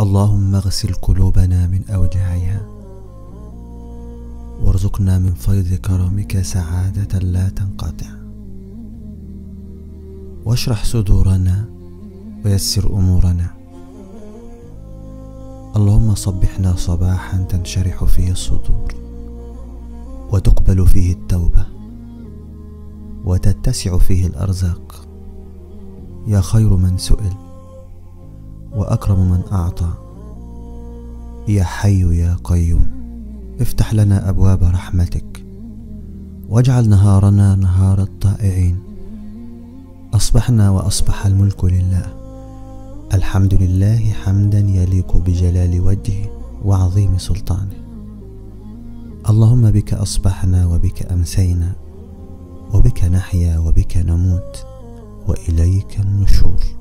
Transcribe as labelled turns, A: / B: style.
A: اللهم اغسل قلوبنا من أوجاعها وارزقنا من فيض كرمك سعادة لا تنقطع. واشرح صدورنا ويسر أمورنا. اللهم صبحنا صباحا تنشرح فيه الصدور وتقبل فيه التوبة وتتسع فيه الأرزاق. يا خير من سئل. وأكرم من أعطى. يا حي يا قيوم افتح لنا أبواب رحمتك واجعل نهارنا نهار الطائعين. أصبحنا وأصبح الملك لله. الحمد لله حمدا يليق بجلال وجهه وعظيم سلطانه. اللهم بك أصبحنا وبك أمسينا وبك نحيا وبك نموت وإليك النشور.